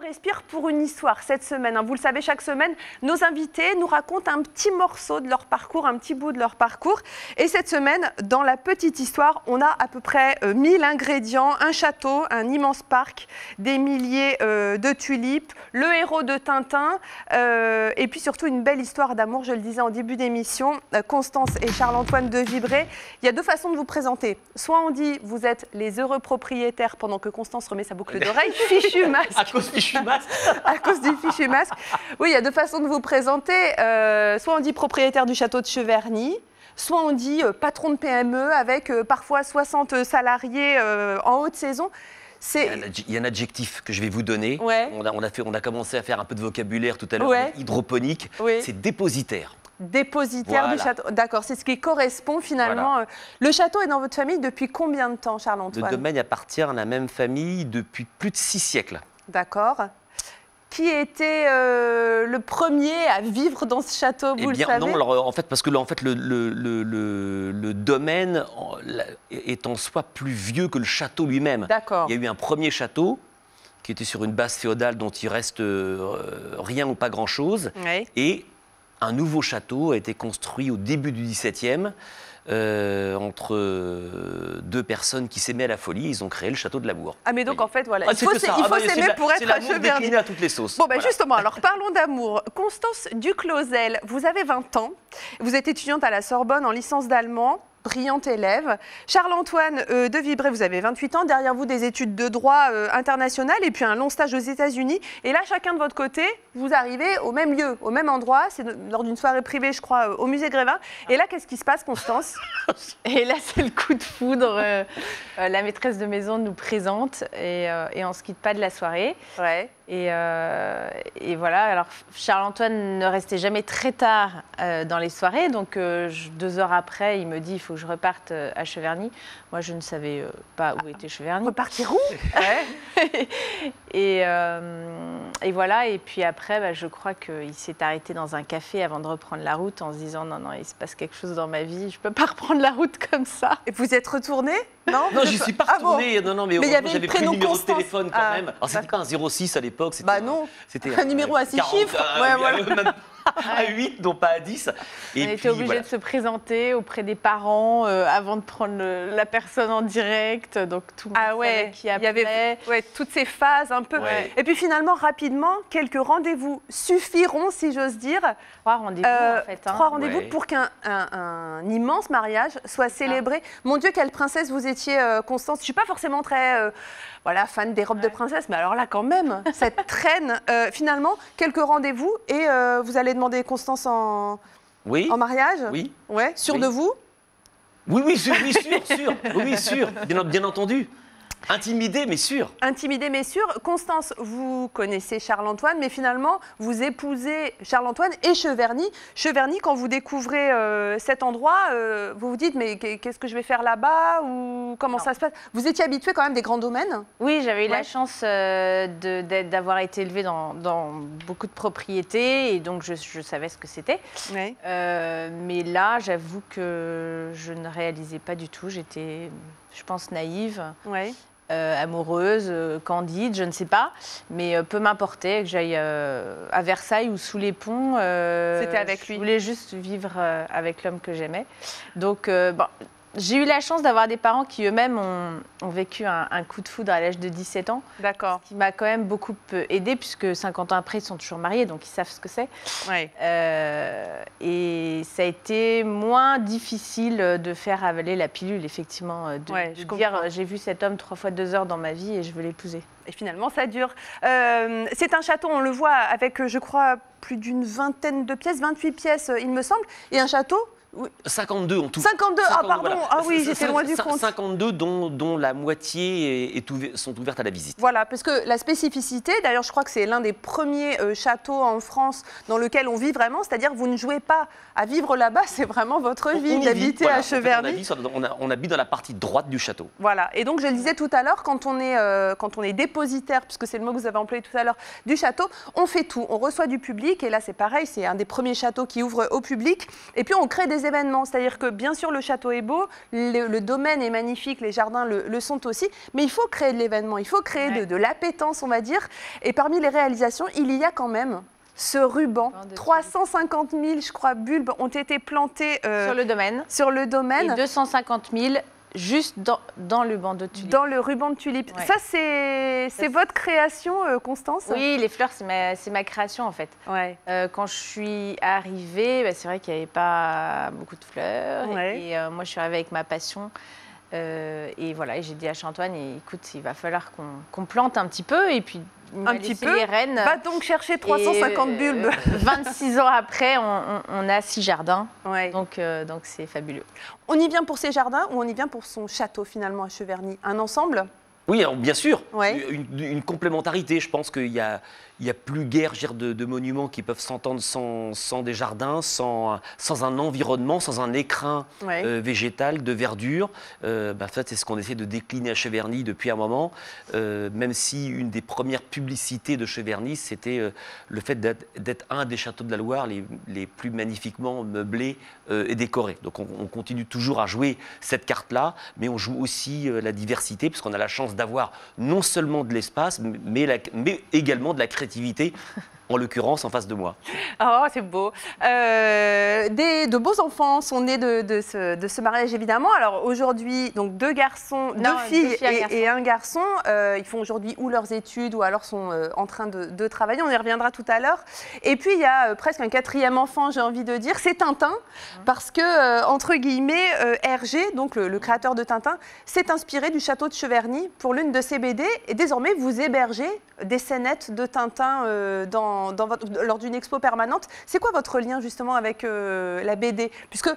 respire pour une histoire cette semaine. hein. Vous le savez, chaque semaine, nos invités nous racontent un petit morceau de leur parcours, un petit bout de leur parcours. Et cette semaine, dans la petite histoire, on a à peu près euh, 1000 ingrédients, un château, un immense parc, des milliers euh, de tulipes, le héros de Tintin, euh, et puis surtout une belle histoire d'amour, je le disais en début d'émission, euh, Constance et Charles-Antoine de Vibré. Il y a deux façons de vous présenter. Soit on dit vous êtes les heureux propriétaires pendant que Constance remet sa boucle d'oreille, fichu masque À cause à cause du fichu masque. Oui, il y a deux façons de vous présenter. Euh, soit on dit propriétaire du château de Cheverny, soit on dit euh, patron de PME avec euh, parfois 60 salariés en haute saison. Il y, a un adjectif que je vais vous donner. Ouais. On, a, on, a fait, on a commencé à faire un peu de vocabulaire tout à l'heure. Ouais. Hydroponique. C'est dépositaire. dépositaire du château. D'accord, c'est ce qui correspond finalement. Le château est dans votre famille depuis combien de temps, Le Charles-Antoine domaine appartient à la même famille depuis plus de six siècles. D'accord. Qui était euh, le premier à vivre dans ce château, vous Eh le bien, savez non, alors, euh, en fait, parce que là, en fait, le, le- le- le- le domaine est en soi plus vieux que le château lui-même. D'accord. Il y a eu un premier château qui était sur une base féodale dont il reste euh, rien ou pas grand-chose. Oui. Et un nouveau château a été construit au début du XVIIe euh, entre euh, deux personnes qui s'aimaient à la folie. Ils ont créé le château de l'Amour. Ah mais donc en fait voilà, Ah, il faut Ah bah, s'aimer la- pour être décliné à toutes les sauces. Bon, ben Voilà. justement, alors parlons d'amour. Constance Duclosel, vous avez 20 ans, vous êtes étudiante à la Sorbonne en licence d'allemand, brillante élève. Charles-Antoine euh, de Vibré, vous avez 28 ans, derrière vous des études de droit euh, international et puis un long stage aux États-Unis. Et là, chacun de votre côté, vous arrivez au même lieu, au même endroit, c'est lors d'une soirée privée, je crois, euh, au musée Grévin. Et là, qu'est-ce qui se passe, Constance? Et là, c'est le coup de foudre. la maîtresse de maison nous présente et, et on se quitte pas de la soirée. Ouais. Et, euh, et voilà, alors Charles-Antoine ne restait jamais très tard euh, dans les soirées. Donc, euh, je- deux heures après, il me dit il faut que je reparte euh, à Cheverny. Moi, je ne savais euh, pas où était Cheverny. Repartir où? Et, euh, et voilà, et puis après, bah, je crois qu'il s'est arrêté dans un café avant de reprendre la route en se disant non, non, il se passe quelque chose dans ma vie, je ne peux pas reprendre la route comme ça. Et vous êtes retourné? Non Non, j'y êtes- suis pas Ah bon retourné. non, non, mais, Mais il y heureusement, avait le j'avais pris le numéro de téléphone quand Ah, même. Alors, c'était pas un 06 à l'époque. c'était Bah un- non. C'était Un numéro à six 40, chiffres. euh, Ouais, voilà. même à 8, non pas à 10. Et on puis, était obligé voilà. de se présenter auprès des parents euh, avant de prendre le- la personne en direct. Donc tout le monde Ah ouais, savait qui il y avait ouais, toutes ces phases un peu. Ouais. Et puis finalement, rapidement, quelques rendez-vous suffiront, si j'ose dire. Trois rendez-vous Euh, en fait. hein. trois rendez-vous Ouais. pour qu'un un- un immense mariage soit célébré. Mon Dieu, quelle princesse vous étiez, euh, Constance. Je suis pas forcément très euh, voilà, fan des robes de princesse, mais alors là, quand même, cette traîne. Euh, finalement, quelques rendez-vous et euh, vous allez demander Constance en, Oui, en mariage oui. Ouais, sûr Oui. de vous Oui, oui, sûr, oui, sûr, sûr. Oui, sûr. Bien, bien entendu. Intimidé, mais sûr. Intimidé mais sûr. Constance, vous connaissez Charles-Antoine, mais finalement, vous épousez Charles-Antoine et Cheverny. Cheverny, quand vous découvrez euh, cet endroit, euh, vous vous dites, mais qu'est- qu'est-ce que je vais faire là-bas Ou comment Non. ça se passe? Vous étiez habitué quand même des grands domaines? Oui, j'avais eu Ouais. la chance euh, d'avoir été élevée dans, dans beaucoup de propriétés et donc je, je savais ce que c'était. Euh, mais là, j'avoue que je ne réalisais pas du tout. J'étais, je pense, naïve, Oui. Euh, amoureuse, euh, candide, je ne sais pas. Mais euh, peu m'importait que j'aille à Versailles ou sous les ponts. C'était avec lui. Je voulais juste vivre avec l'homme que j'aimais. Donc, bon, j'ai eu la chance d'avoir des parents qui eux-mêmes ont, ont vécu un, un coup de foudre à l'âge de 17 ans D'accord. qui m'a quand même beaucoup aidé puisque 50 ans après ils sont toujours mariés donc ils savent ce que c'est Ouais. Euh, et ça a été moins difficile de faire avaler la pilule effectivement euh, de, Ouais, de je dire euh, j'ai vu cet homme trois fois deux heures dans ma vie et je veux l'épouser Et finalement, ça dure. Euh, c'est un château, on le voit, avec, euh, je crois, plus d'une vingtaine de pièces, 28 pièces, euh, il me semble. Et un château 52 en tout. 52 Ah, 52, pardon voilà. Ah oui, j'étais loin du compte. 52 dont, dont la moitié est, est ouver- sont ouvertes à la visite. Voilà, parce que la spécificité, d'ailleurs, je crois que c'est l'un des premiers euh, châteaux en France dans lequel on vit vraiment, c'est-à-dire vous ne jouez pas à vivre là-bas, c'est vraiment votre vie d'habiter voilà. à En fait, on, Cheverny. on habite dans la partie droite du château. Voilà, et donc je le disais tout à l'heure, quand, on est, euh, quand on est dépositaire, puisque c'est le mot que vous avez employé tout à l'heure, du château, on fait tout. On reçoit du public, et là c'est pareil, c'est un des premiers châteaux qui ouvre au public, et puis on crée des événements. C'est-à-dire que bien sûr le château est beau, le, le domaine est magnifique, les jardins le, le sont aussi, mais il faut créer de l'événement, il faut créer Ouais. de, de l'appétence, on va dire. Et parmi les réalisations, il y a quand même ce ruban. Ruban de 350 000, je crois, bulbes ont été plantés euh, Sur le domaine. sur le Et domaine. 250 000 juste dans, dans le banc de tulipes. Dans le ruban de tulipe. Ouais. Ça, c'est votre création, euh, Constance? Oui, les fleurs, c'est ma, ma création en fait. Ouais. Euh, quand je suis arrivée, bah, c'est vrai qu'il n'y avait pas beaucoup de fleurs. Ouais. Et euh, moi, je suis arrivée avec ma passion. Euh, et voilà, j'ai dit à Chantoine, écoute, il va falloir qu'on plante un petit peu. Et puis, il Un petit peu les rênes. Va donc chercher 350 Et, euh, bulbes. 26 ans après, on, on- on a six jardins. Ouais. Donc, euh, donc c'est fabuleux. On y vient pour ses jardins ou on y vient pour son château finalement à Cheverny? Un ensemble? Oui, alors, bien sûr, Ouais. une, une complémentarité. Je pense qu'il y a, il y a plus guère de, de monuments qui peuvent s'entendre sans, sans des jardins, sans, sans un environnement, sans un écrin Ouais. euh, végétal, de verdure. Euh, bah, ça, c'est ce qu'on essaie de décliner à Cheverny depuis un moment, Euh, même si une des premières publicités de Cheverny, c'était euh, le fait d'être un des châteaux de la Loire les, les plus magnifiquement meublés et décorés. Donc on, on continue toujours à jouer cette carte-là, mais on joue aussi la diversité, puisqu'on a la chance d'avoir non seulement de l'espace, mais également de la créativité, en l'occurrence en face de moi. Oh, c'est beau. Euh, des, de beaux enfants sont nés de, de ce, de ce mariage, évidemment. Alors aujourd'hui, donc deux garçons, Non, deux filles, deux filles, un et, garçon. et un garçon. Euh, ils font aujourd'hui ou leurs études ou alors sont euh, en train de, de travailler. On y reviendra tout à l'heure. Et puis il y a euh, presque un quatrième enfant, j'ai envie de dire, c'est Tintin, parce que euh, entre guillemets, euh, Hergé, donc le, le créateur de Tintin, s'est inspiré du château de Cheverny pour l'une de ses BD. Et désormais, vous hébergez des scénettes de Tintin euh, dans, dans votre- lors d'une expo permanente. C'est quoi votre lien justement avec euh, la BD Puisque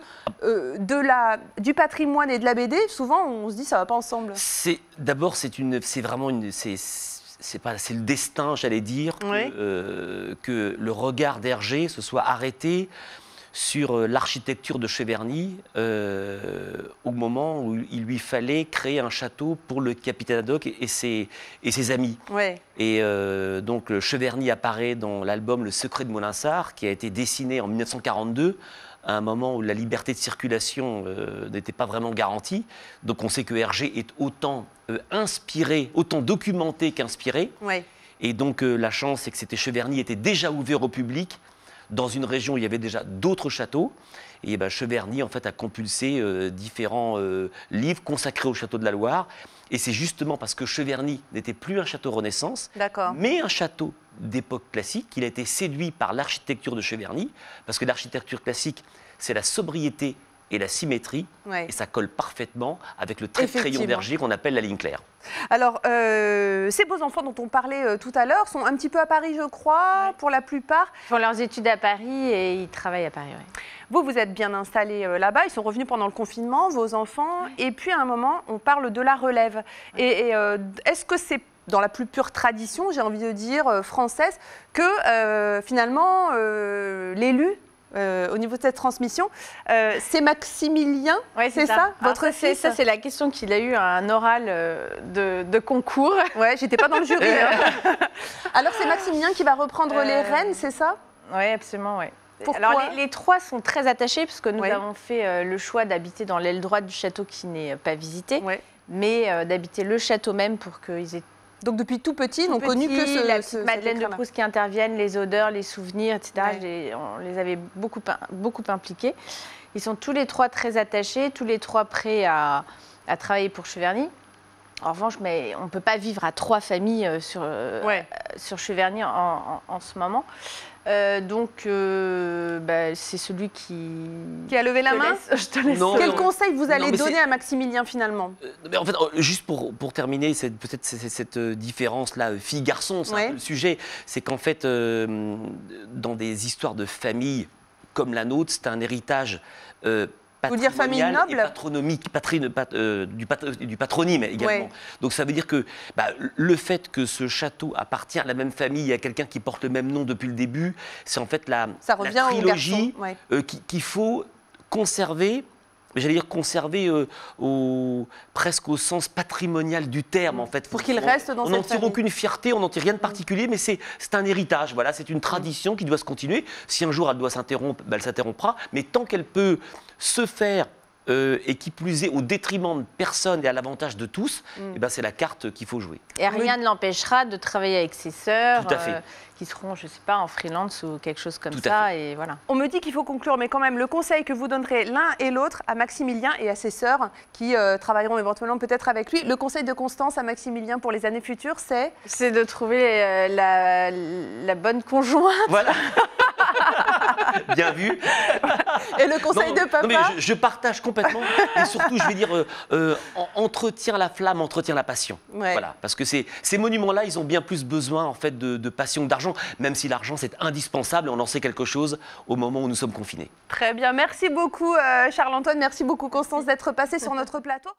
euh, de la, du patrimoine et de la BD, souvent on se dit ça va pas ensemble. C'est d'abord c'est une c'est vraiment une c'est c'est pas c'est le destin j'allais dire que, Oui. que le regard d'Hergé se soit arrêté sur euh, l'architecture de Cheverny euh, au moment où il lui fallait créer un château pour le capitaine Haddock et ses, et ses amis. Ouais. Et euh, donc Cheverny apparaît dans l'album Le secret de Molinsart, qui a été dessiné en 1942, à un moment où la liberté de circulation euh, n'était pas vraiment garantie. Donc on sait que Hergé est autant euh, inspiré, autant documenté qu'inspiré. Ouais. Et donc euh, la chance, c'est que c'était Cheverny était déjà ouvert au public dans une région où il y avait déjà d'autres châteaux. Et ben, Cheverny en fait a compulsé euh, différents euh, livres consacrés au château de la Loire. Et c'est justement parce que Cheverny n'était plus un château Renaissance, mais un château d'époque classique qu'il a été séduit par l'architecture de Cheverny, parce que l'architecture classique, c'est la sobriété et la symétrie, Ouais. et ça colle parfaitement avec le trait de crayon d'Hergé qu'on appelle la ligne claire. Alors, euh, ces beaux enfants dont on parlait euh, tout à l'heure sont un petit peu à Paris, je crois, pour la plupart. Ils font leurs études à Paris et ils travaillent à Paris. ouais. Vous, vous êtes bien installés euh, là-bas. Ils sont revenus pendant le confinement, vos enfants. Et puis, à un moment, on parle de la relève. Et, et, euh, est-ce que c'est dans la plus pure tradition, j'ai envie de dire, euh, française, que euh, finalement, euh, l'élu, euh, au niveau de cette transmission, euh, c'est Maximilien Ouais, C'est ça, votre ça, c'est- fils Ça, c'est la question qu'il a eu à un oral euh, de, de concours. Ouais, j'étais pas dans le jury. hein. Alors, c'est Maximilien qui va reprendre les rênes, c'est ça? Oui, absolument, oui. Pourquoi? Alors, les, les trois sont très attachés puisque nous Ouais. avons fait le choix d'habiter dans l'aile droite du château qui n'est pas visité, Ouais. mais d'habiter le château même pour qu'ils aient Donc, depuis tout petit, tout n'ont connu que ce, la ce- Madeleine de. Proust qui interviennent, les odeurs, les souvenirs, etc. Ouais. Je les- on les avait beaucoup, beaucoup impliqués. Ils sont tous les trois très attachés, tous les trois prêts à, à travailler pour Cheverny. En revanche, mais on ne peut pas vivre à trois familles euh, sur, euh, Ouais. sur Cheverny en, en- en ce moment. Euh, donc, euh, bah, c'est celui qui. Qui a levé la Je te main laisse- Je te laisse. Non, Quel non. conseil vous allez donner c'est- à Maximilien finalement? Euh, mais en fait, juste pour, pour terminer, c'est peut-être c'est- c'est cette différence-là, fille-garçon, c'est Ouais. un peu le sujet. C'est qu'en fait, euh, dans des histoires de famille comme la nôtre, c'est un héritage. Euh, Vous dire famille noble patronomique, patrine- pat- euh, du, pat- du patronyme également. Ouais. Donc ça veut dire que bah, le fait que ce château appartient à la même famille, à quelqu'un qui porte le même nom depuis le début, c'est en fait la, Ça revient trilogie ouais. euh, qui- qu'il faut conserver j'allais dire conserver euh, au, presque au sens patrimonial du terme en fait. Pour qu'il On- reste dans On cette n'en tire famille. aucune fierté, on n'en tire rien de particulier, mais c'est c'est un héritage, voilà, c'est une tradition qui doit se continuer. Si un jour elle doit s'interrompre, ben, elle s'interrompra, mais tant qu'elle peut se faire euh, et qui plus est au détriment de personne et à l'avantage de tous, eh ben, c'est la carte qu'il faut jouer. Et rien ne l'empêchera de travailler avec ses sœurs, Tout à fait. qui seront, je sais pas, en freelance ou quelque chose comme Tout ça. Et voilà. On me dit qu'il faut conclure, mais quand même, le conseil que vous donnerez l'un et l'autre à Maximilien et à ses sœurs qui euh, travailleront éventuellement peut-être avec lui, le conseil de Constance à Maximilien pour les années futures, c'est C'est de trouver euh, la, la bonne conjointe. Voilà. Bien vu. Et le conseil non, de non, papa mais je, je partage complètement. Et surtout, je vais dire, euh, euh, en- entretient la flamme, entretient la passion. Ouais. Voilà, parce que ces, ces monuments-là, ils ont bien plus besoin en fait de, de passion que d'argent, même si l'argent c'est indispensable. On en sait quelque chose au moment où nous sommes confinés. Très bien, merci beaucoup euh, Charles-Antoine, merci beaucoup Constance d'être passée sur notre plateau.